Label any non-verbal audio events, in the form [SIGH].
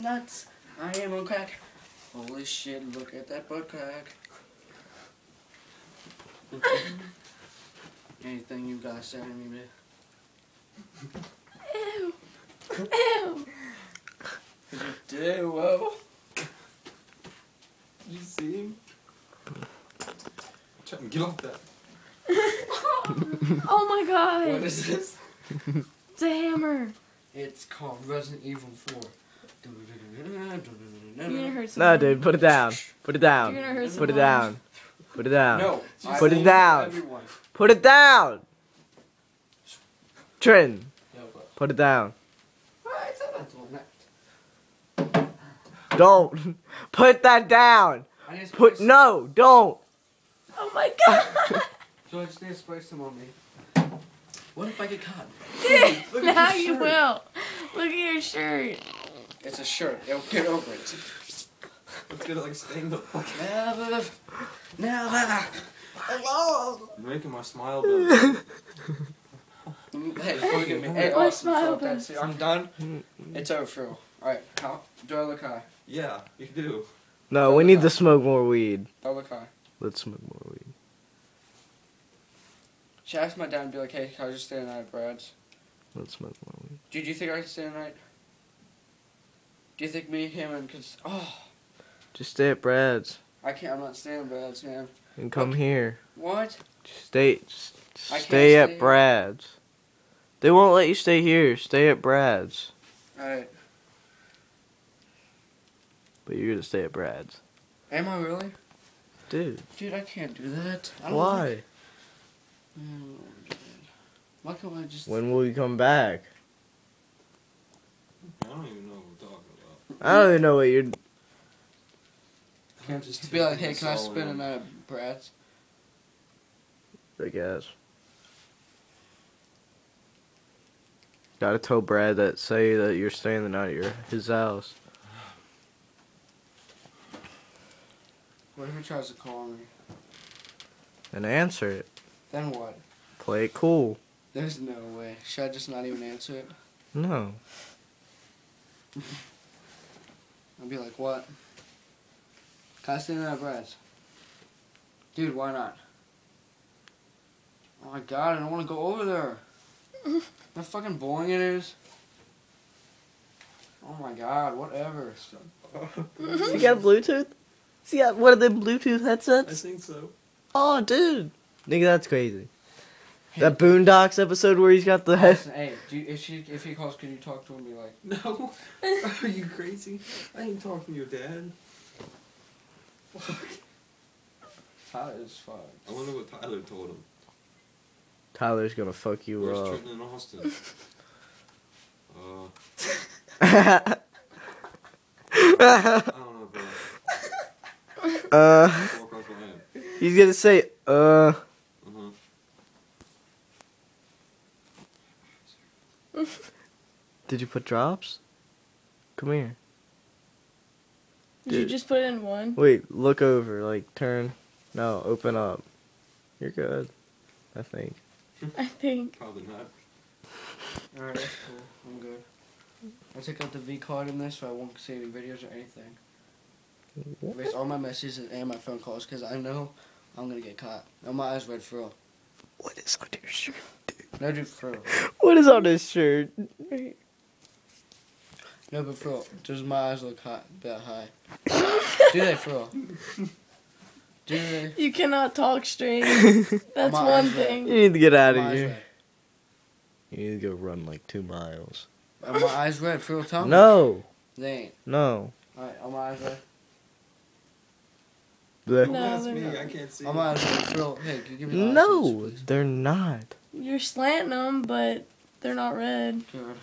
nuts. I am on crack. Holy shit, look at that butt crack. [LAUGHS] Anything you guys say to me, babe? Ew. Ew. Cause you do, whoa. You see him? Try and get off that. [LAUGHS] oh my god. What is this? It's a hammer. It's called Resident Evil 4. You're gonna hurt No, dude, put it down. Put it down. You're gonna hurt Put it down. Put it down. No, Put it down. Put it down. Trin, No, but. put it down. Ah, I said I told that. Don't. [LAUGHS] Put that down. I need to Put no, don't. Oh my god. So I just need to spray some on me. What if I get caught? [LAUGHS] Dude, Look at now you shirt. will. Look at your shirt. It's a shirt. It'll get over it. Let's get it like staying the fuck Never. Never. Hello. You're making my smile better. [LAUGHS] Hey, forgive me. Hey, My oh, awesome. smile So that's it. I'm done. Mm-hmm. It's over for real. Alright, how do I look high? yeah, you do. No, we need to smoke more weed. Do I look high? Let's smoke more weed. Should I ask my dad and be like, hey, can I just stay the night at Brad's? Let's smoke more weed. Dude, do you think I can stay the night? Do you think me, him, and cause oh, Just stay at Brad's I can't. I'm not staying at Brad's, man. and come Okay. here. What? Just stay. Just I can't stay at stay- Brad's. They won't let you stay here. Stay at Brad's. Alright. But you're gonna stay at Brad's, Am I really? dude. Dude, I can't do that. I don't Why? Like... Mm. Why can't I just? When will you come back? I don't even know what we're talking about. I don't even know what you're. Can't Just just be like, hey, can I all spend a in. night at Brad's? I guess. Gotta tell Brad that say that you're staying the night at your his house. What if he tries to call me? And answer it. Then what? Play it cool. There's no way. Should I just not even answer it? No. [LAUGHS] I'll be like, what? Can I stay in at Brad's? Dude, why not? Oh my god, I don't want to go over there. [LAUGHS] How fucking boring it is. Oh my god, whatever. [LAUGHS] You got Bluetooth? See, uh, got one of them Bluetooth headsets? I think so. Oh, dude. Nigga, that's crazy. That Boondocks episode where he's got the head. Listen, hey, do you, if she if he calls, can you talk to him? and Be like, No. [LAUGHS] Are you crazy? I ain't talking to your dad. Fuck. Tyler is fucked. I wonder what Tyler told him. Tyler's gonna fuck you Where's up. Trenton and Austin? uh, uh, [LAUGHS] I don't know, bro. Walk off my head. he's gonna say, uh. [LAUGHS] Did you put drops? Come here. Did you just put in one? Wait, look over. Like, turn. No, open up. You're good. I think. I think. Probably not. Alright, that's cool. I'm good. I'll take out the V card in this so I won't see any videos or anything. Erase all my messages and my phone calls because I know I'm gonna get caught. Oh, my eyes red for real. What is on your shirt? No, dude, for real. What is on his shirt? No, but for real. Does my eyes look hot? That high? [LAUGHS] Do they for real? Do they? You cannot talk straight. [LAUGHS] That's My one eyes red. thing. You need to get out My of eyes here. red. You need to go run like two miles. Are my eyes red? For real, tell me. No, They ain't. no. Alright, are my eyes red? Bleh. No, ask they're me. not. I can't see. Are my eyes red? For real. Hey, can you give me the No, glasses, please? they're not. You're slanting them, but they're not red. Good.